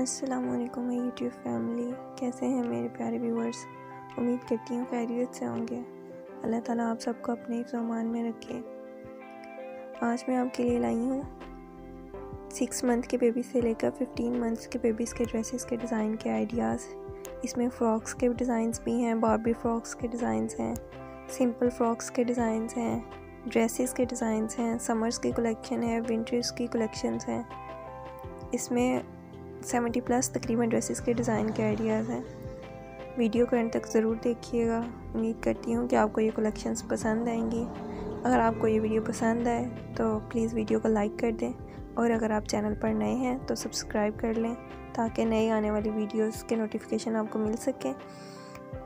अस्सलाम वालेकुम my YouTube family कैसे हैं मेरे प्यारे व्यूवर्स उम्मीद करती हूँ खैरियत से होंगे। अल्लाह ताला आप सबको अपने सामान में रखे। आज मैं आपके लिए लाई हूँ सिक्स मंथ के बेबी से लेकर फिफ्टीन मंथ्स के बेबीज़ के ड्रेसेस के डिज़ाइन के आइडियाज़ इसमें फ़्रॉक्स के डिज़ाइंस भी हैं बारबी फ़्रॉक्स के डिज़ाइंस हैं सिंपल फ़्रॉक्स के डिज़ाइंस हैं ड्रेसेस के डिज़ाइंस हैं समर्स की कलेक्शन है विंटर्स की कलेक्शंस हैं। इसमें सेवेंटी प्लस तकरीबन ड्रेसेस के डिज़ाइन के आइडियाज़ हैं। वीडियो को एंड तक ज़रूर देखिएगा। उम्मीद करती हूँ कि आपको ये कलेक्शंस पसंद आएँगी। अगर आपको ये वीडियो पसंद आए तो प्लीज़ वीडियो को लाइक कर दें। और अगर आप चैनल पर नए हैं तो सब्सक्राइब कर लें, ताकि नई आने वाली वीडियोस के नोटिफिकेशन आपको मिल सकें।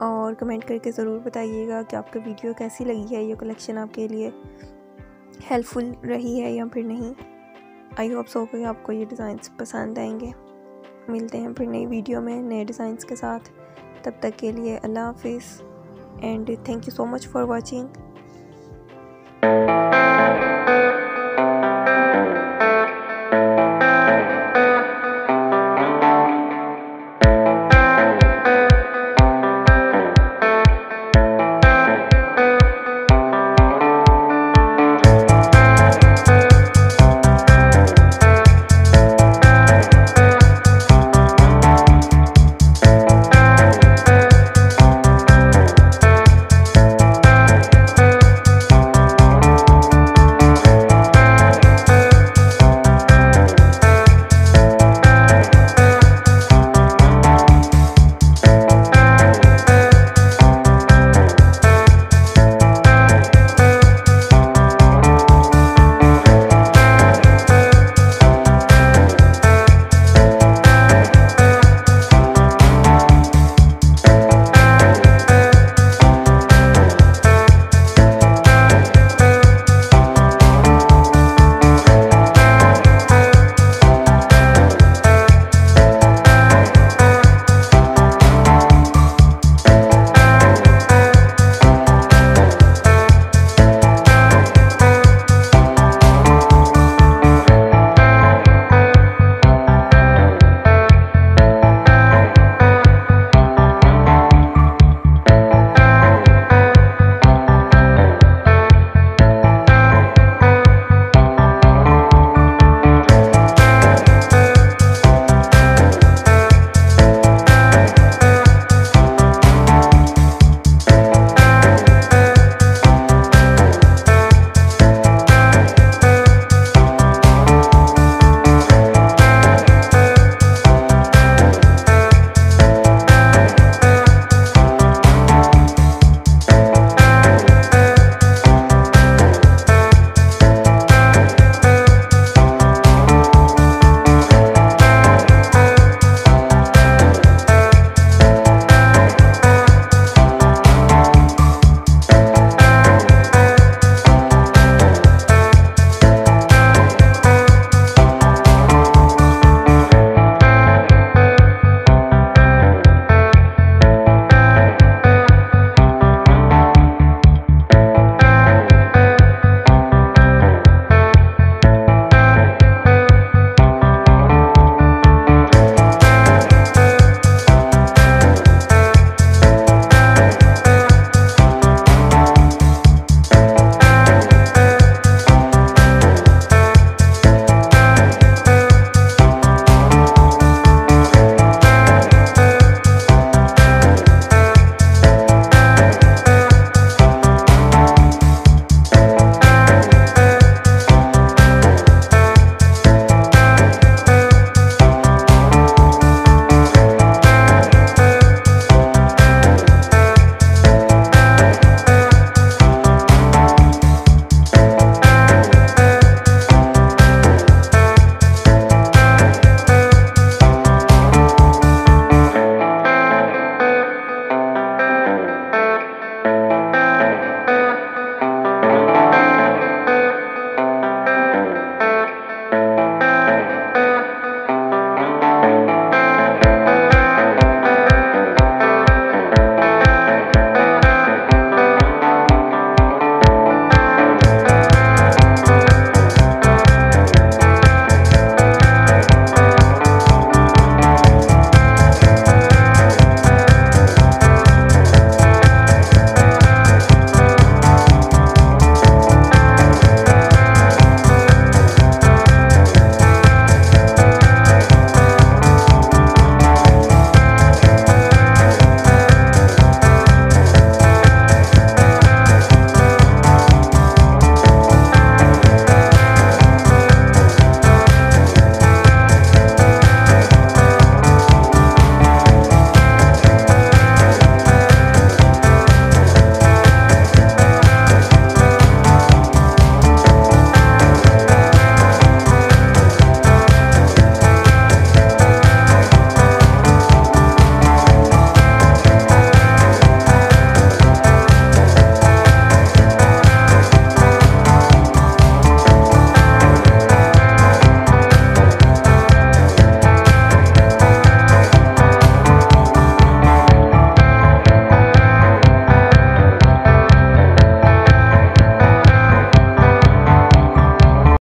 और कमेंट करके ज़रूर बताइएगा कि आपको वीडियो कैसी लगी है, ये कलेक्शन आपके लिए हेल्पफुल रही है या फिर नहीं। आई होप सो कि आपको ये डिज़ाइंस पसंद आएँगे। मिलते हैं फिर नई वीडियो में नए डिज़ाइंस के साथ। तब तक के लिए अल्लाह हाफिज़। And thank you so much for watching